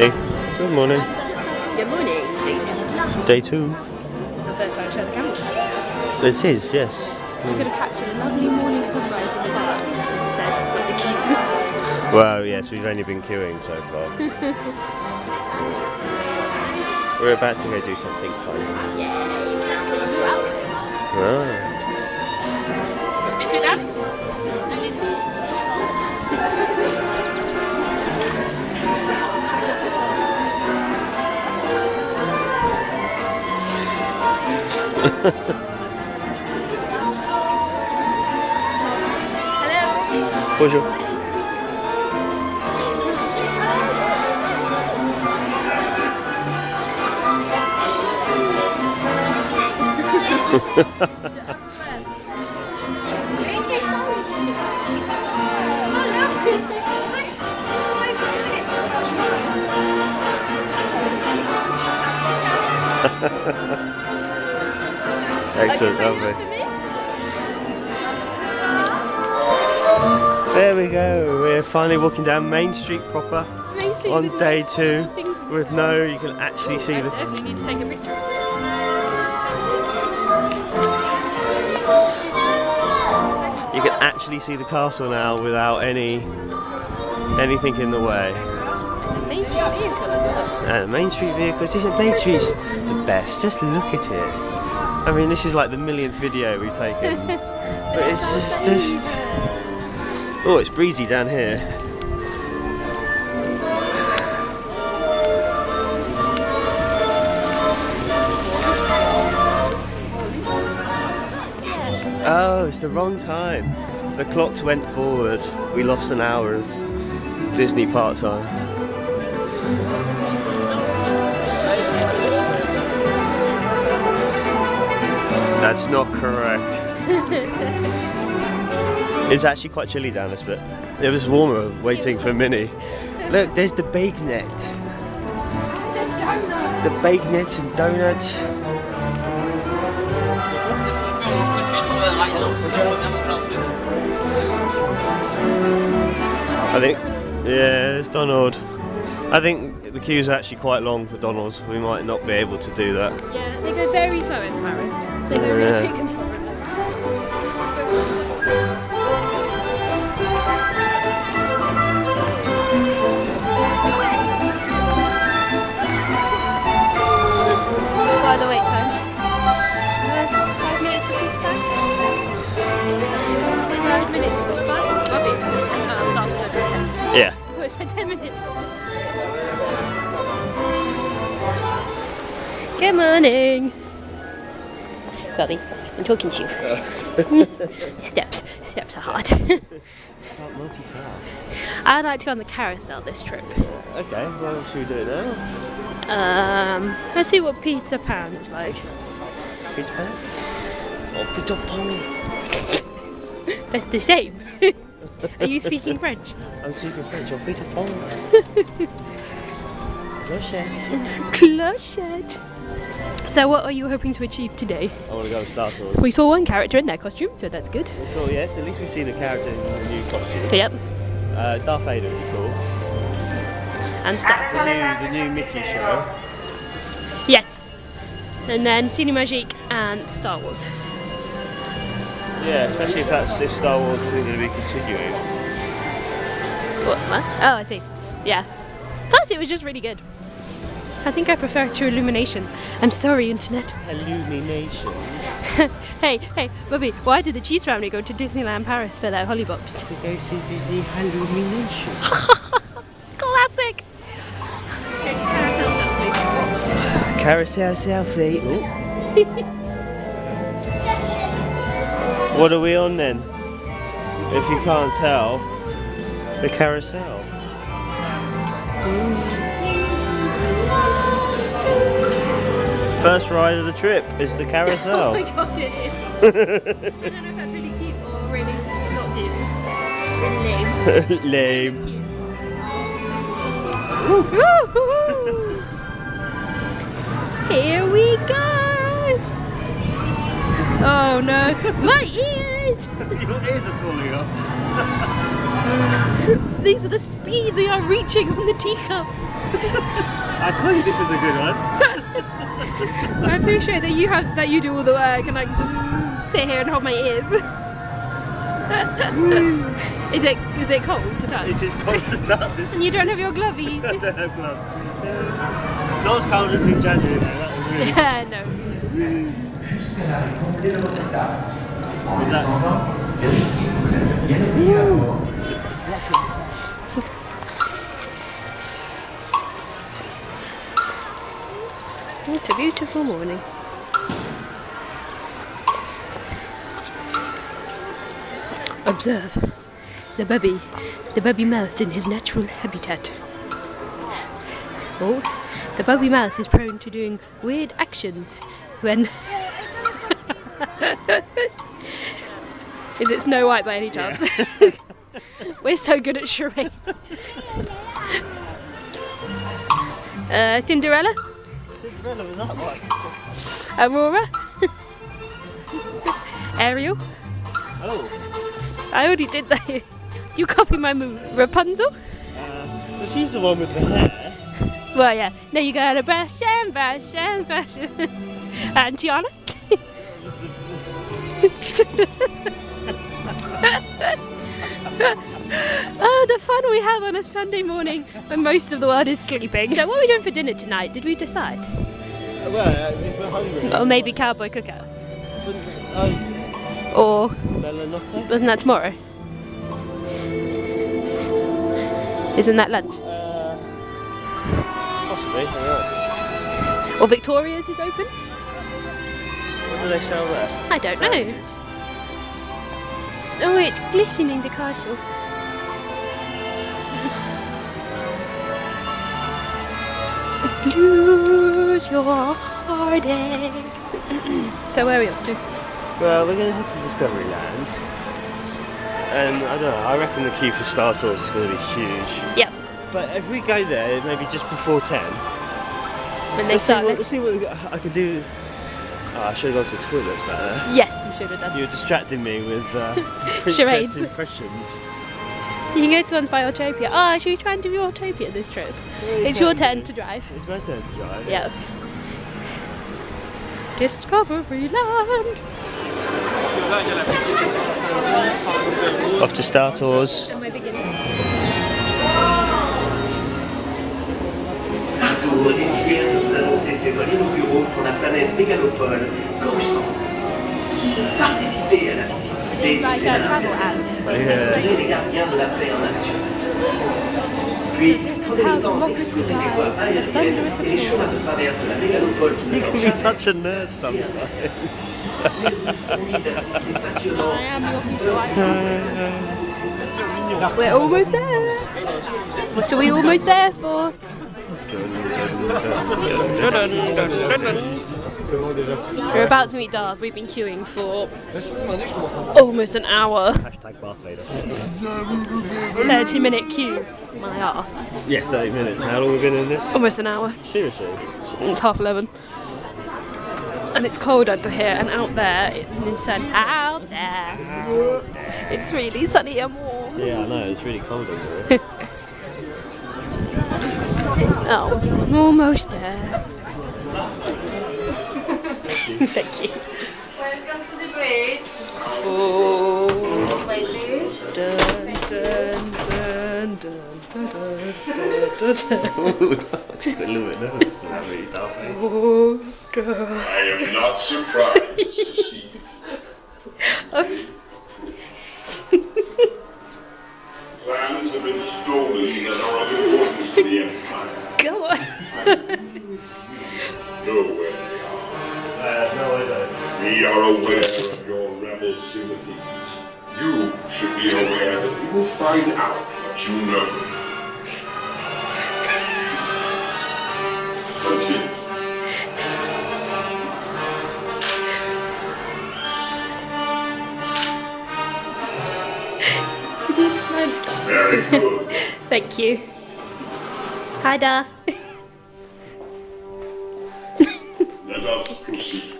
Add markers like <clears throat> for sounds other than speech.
Hey, good morning. Good morning. Day two. This is the first time I've showed the camera. This is, yes. We could have captured a lovely morning sunrise in the dark instead of the queue. Well, yes, we've only been queuing so far. <laughs> We're about to go do something fun. yeah, you can have a outfit. Ah. Monsieur, dame Allez-y. Bonjour. <laughs> Excellent, lovely. There we go. We're finally walking down Main Street proper Main Street on day two with no, you can actually see I the. definitely need to take a picture of this. You can actually see the castle now without any anything in the way. Main Street vehicle as well. And Main Street vehicles, isn't Main Street's the best? Just look at it. I mean, this is like the millionth video we've taken, <laughs> but it's just, just. Oh, it's breezy down here. Oh, it's the wrong time. The clocks went forward. We lost an hour of Disney part time. That's not correct. <laughs> it's actually quite chilly down this bit. It was warmer waiting for Minnie. Look, there's the bake net. The bake nets and donuts. I think, yeah, it's Donald. I think the queue's are actually quite long for Donald's. We might not be able to do that. Yeah, they go very slow in Paris. They go really Yeah. quick Good morning. Bobby, I'm talking to you. <laughs> steps. Steps are hard. I'd like to go on the carousel this trip. Okay, well, should we do it now? Um, let's see what Peter Pan is like. Peter Pan? Oh, Peter Pan. <laughs> That's the same. <laughs> Are you speaking French? I'm speaking French. Oh, Peter Pan. Clochette. Clochette. So, what are you hoping to achieve today? I want to go to Star Wars. We saw one character in their costume, so that's good. So, yes, at least we've seen the character in the new costume. Yep. Uh, Darth Vader would be cool. And Star The Wars. new, the new Mickey show. Yes. And then Cinemagique and Star Wars. Yeah, especially if that's if Star Wars isn't going to be continuing. What? what? Oh, I see. Yeah. Plus, it was just really good. I think I prefer it to Illumination. I'm sorry, Internet. Illumination. <laughs> Hey, hey, Bobby, why did the Cheese family go to Disneyland Paris for their hollybobs? To go see Disney Illumination. <laughs> Classic! Take a carousel selfie. Carousel selfie. Ooh. what are we on then? If you can't tell, the carousel. First ride of the trip is the <laughs> Oh carousel. my god, it is. <laughs> I don't know if that's really cute or really not cute. Really lame. <laughs> Lame. Here we go! Oh no, my ears! Your ears are falling off. These are the speeds we are reaching on the teacup. I told you this was a good one. I appreciate that you have that you do all the work and I can just sit here and hold my ears. <laughs> is it is it cold to touch? It's just cold to touch. It's <laughs> And you don't have your glovies. <laughs> I don't have gloves. Not as cold as in January though, that was really yeah, no. jusqu'à l'arrêt complet de votre tasse. En Is that- It's a beautiful morning. Observe the baby, the baby mouse in his natural habitat. Oh, the baby mouse is prone to doing weird actions when. <laughs> is it Snow White by any chance? <laughs> We're so good at charades. <laughs> Uh, Cinderella? Cinderella was <laughs> that one. Aurora? <laughs> Ariel? Oh, I already did that. <laughs> You copy my move. Rapunzel? uh, well, she's the one with the hair. Well, yeah. Now you gotta brush and brush and brush. and Tiana? Oh, the fun we have on a Sunday morning when most of the world is sleeping. So, what are we doing for dinner tonight? Did we decide? Well, uh, if we're hungry. Or maybe cowboy cookout? Uh, Or Melanotte? wasn't that tomorrow? Isn't that lunch? Uh, possibly, I don't. Or Victoria's is open? What do they sell there? I don't know. Oh, it's glistening the castle. Lose your heartache. <clears throat> so where are we off to? Well, we're going to head to Discovery Land. And I don't know, I reckon the queue for Star Tours is going to be huge. Yep. But if we go there maybe just before 10, When they let's see what, let's- let's see what we got- I can do. Oh, I should have gone to the toilets back there. Yes, you should have done. You were distracting me with uh, <laughs> princess Charades. impressions. You can go to ones by Autopia. Oh, ah, should we try and do Autopia this trip? It's your turn to drive. It's my turn to drive. Yeah. Discovery Land. Off to Star Tours. Am I beginning? Startour est fier de vous annoncer ses vols inauguraux pour la planète mégalopole Coruscant. Participez à la visite guidée du Sénat. Inspirez les gardiens de la paix en action. Puis, prenez le temps d'explorer les voies to aériennes thunderous et les applause. chemins de traverse de la mégalopole qui You n'attendent can be jamais. such a nerd sometimes. We're almost there. What are we almost there for? We're about to meet Darth. We've been queuing for almost an hour. Hashtag Bath Vader. 30 minute queue. My ass. Yeah, 30 minutes. How long have we been in this? Almost an hour. Seriously? It's half 11. And it's cold under here, and out there, it's sun. Out there. It's really sunny and warm. Yeah, I know, it's really cold over here. <laughs> Oh, almost there. <laughs> Thank you. Welcome to the bridge. Oh. Oh, dun. I am not surprised to see you. Plans have been stolen that are of importance to the Empire. Go on. <laughs> are aware of your rebel sympathies. You should be aware that we will find out what you know. Continue. Very good. <laughs> Thank you. Hi, Darth. Let us proceed.